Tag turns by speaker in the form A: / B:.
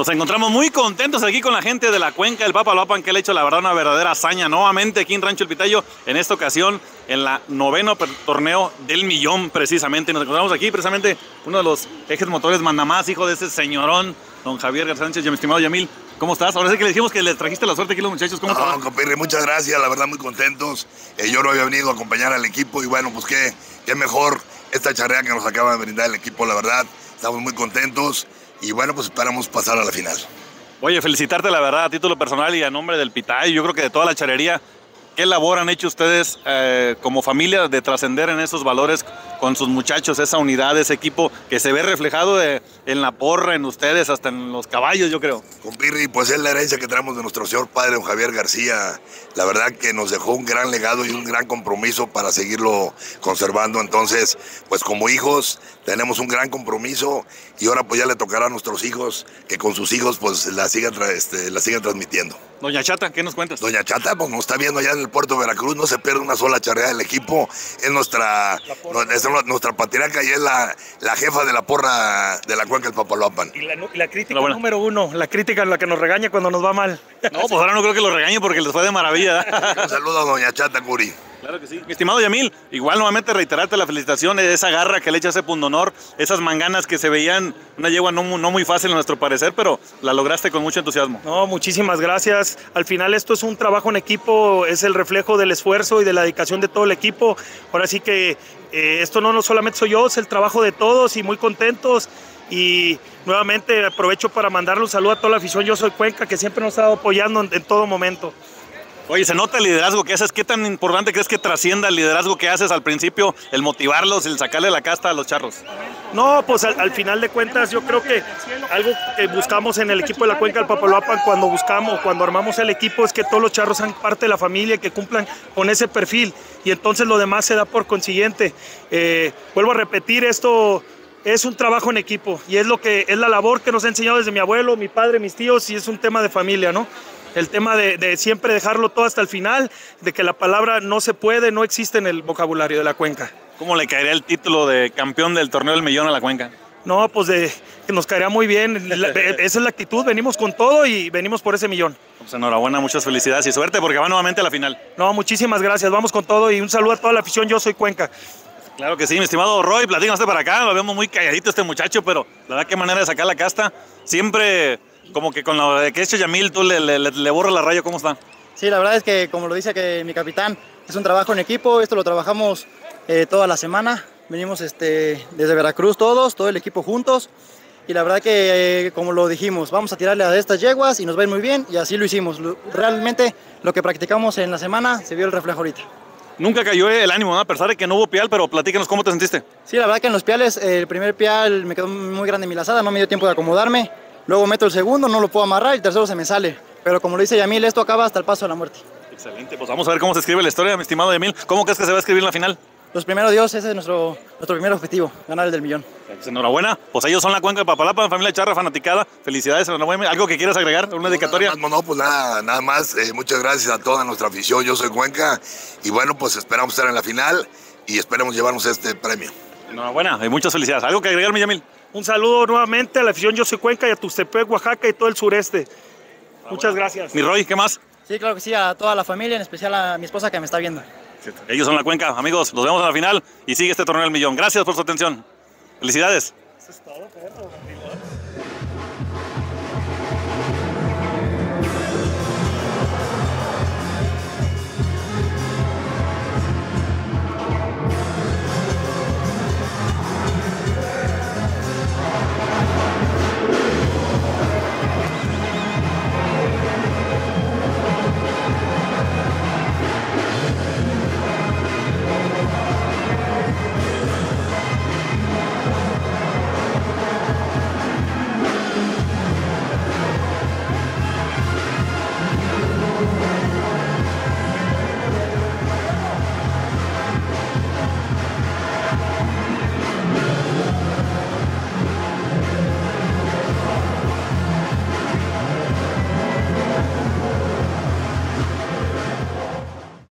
A: Nos encontramos muy contentos aquí con la gente de la cuenca del Papaloapan que le ha hecho la verdad una verdadera hazaña nuevamente aquí en Rancho El Pitayo, en esta ocasión en la noveno torneo del millón precisamente. Nos encontramos aquí precisamente uno de los ejes motores mandamás, hijo de ese señorón, don Javier García Sánchez, mi estimado Yamil. ¿Cómo estás? Ahora sí que le dijimos que les trajiste la suerte aquí los muchachos. ¿Cómo
B: no, compirri, muchas gracias, la verdad muy contentos. Eh, yo no había venido a acompañar al equipo y bueno, pues qué, qué mejor esta charrea que nos acaba de brindar el equipo, la verdad. Estamos muy contentos y bueno, pues esperamos pasar a la final.
A: Oye, felicitarte la verdad a título personal y a nombre del Pitay, yo creo que de toda la charería, ¿qué labor han hecho ustedes eh, como familia de trascender en esos valores con sus muchachos, esa unidad, ese equipo que se ve reflejado en la porra, en ustedes, hasta en los caballos, yo creo.
B: Con Pirri, pues es la herencia que tenemos de nuestro señor padre, don Javier García. La verdad que nos dejó un gran legado y un gran compromiso para seguirlo conservando. Entonces, pues como hijos tenemos un gran compromiso y ahora pues ya le tocará a nuestros hijos que con sus hijos pues la sigan, este, la sigan transmitiendo.
A: Doña Chata, ¿qué nos cuentas?
B: Doña Chata, pues nos está viendo allá en el puerto de Veracruz, no se pierde una sola charrea del equipo. Es nuestra, nuestra patriarca y es la, la jefa de la porra de la cuenca del Papaloapan.
C: Y la, crítica número uno, la crítica en la que nos regaña cuando nos va mal.
A: No, pues ahora no creo que lo regañe porque les fue de maravilla.
B: Un saludo a doña Chata Curi.
A: Claro que sí. Mi estimado Yamil, igual nuevamente reiterarte la felicitación, de esa garra que le echa ese pundonor, esas manganas que se veían una yegua no, no, muy fácil a nuestro parecer, pero la lograste con mucho entusiasmo.
C: No, muchísimas gracias. Al final esto es un trabajo en equipo, es el reflejo del esfuerzo y de la dedicación de todo el equipo. Ahora sí que eh, esto no, no solamente soy yo, es el trabajo de todos y muy contentos. Y nuevamente aprovecho para mandarle un saludo a toda la afición Yo Soy Cuenca, que siempre nos ha estado apoyando en todo momento.
A: Oye, se nota el liderazgo que haces. ¿Qué tan importante crees que trascienda el liderazgo que haces al principio, el motivarlos, el sacarle la casta a los charros?
C: No, pues al, final de cuentas yo creo que algo que buscamos en el equipo de la Cuenca del Papaloapan cuando buscamos, cuando armamos el equipo es que todos los charros sean parte de la familia, que cumplan con ese perfil y entonces lo demás se da por consiguiente. Eh, vuelvo a repetir esto es un trabajo en equipo y es lo que es la labor que nos ha enseñado desde mi abuelo, mi padre, mis tíos y es un tema de familia, ¿no? El tema de, siempre dejarlo todo hasta el final, de que la palabra no se puede, no existe en el vocabulario de la cuenca.
A: ¿Cómo le caería el título de campeón del torneo del millón a la cuenca?
C: No, pues de, que nos caería muy bien. esa es la actitud, venimos con todo y venimos por ese millón.
A: Pues enhorabuena, muchas felicidades y suerte porque va nuevamente a la final.
C: No, muchísimas gracias, vamos con todo y un saludo a toda la afición, yo soy Cuenca.
A: Claro que sí, mi estimado Roy, platícanos para acá, lo vemos muy calladito este muchacho, pero la verdad qué manera de sacar la casta. Siempre como que con lo de que hecho Yamil, tú le, le, le borras la raya, ¿cómo está?
D: Sí, la verdad es que como lo dice que mi capitán, es un trabajo en equipo, esto lo trabajamos eh, toda la semana, venimos este, desde Veracruz todos, todo el equipo juntos, y la verdad que eh, como lo dijimos, vamos a tirarle a estas yeguas y nos ir muy bien, y así lo hicimos. Realmente lo que practicamos en la semana se vio el reflejo ahorita.
A: Nunca cayó el ánimo, ¿no? a pesar de que no hubo pial, pero platícanos cómo te sentiste.
D: Sí, la verdad que en los piales, el primer pial me quedó muy grande mi lazada, no me dio tiempo de acomodarme, Luego meto el segundo, no lo puedo amarrar y el tercero se me sale. Pero como lo dice Yamil, esto acaba hasta el paso de la muerte.
A: Excelente, pues vamos a ver cómo se escribe la historia, mi estimado Yamil. ¿Cómo crees que se va a escribir en la final?
D: Pues primero Dios, ese es nuestro, nuestro primer objetivo, ganar el del millón.
A: Pues enhorabuena, pues ellos son la cuenca de Papalapa, familia Charra fanaticada. Felicidades, enhorabuena. ¿Algo que quieras agregar? ¿Una dedicatoria?
B: No, no, pues nada, nada más. Eh, muchas gracias a toda nuestra afición. Yo soy Cuenca y bueno, pues esperamos estar en la final y esperemos llevarnos este premio.
A: Enhorabuena y muchas felicidades. ¿Algo que agregar, Yamil?
C: Un saludo nuevamente a la afición Yo Soy Cuenca y a Tustepec, Oaxaca y todo el sureste. Muchas gracias.
A: Mi Roy, ¿qué más?
D: Sí, claro que sí, a toda la familia, en especial a mi esposa que me está viendo.
A: Ellos son la Cuenca, amigos. Nos vemos en la final y sigue este torneo del millón. Gracias por su atención. Felicidades. Eso es todo, perro.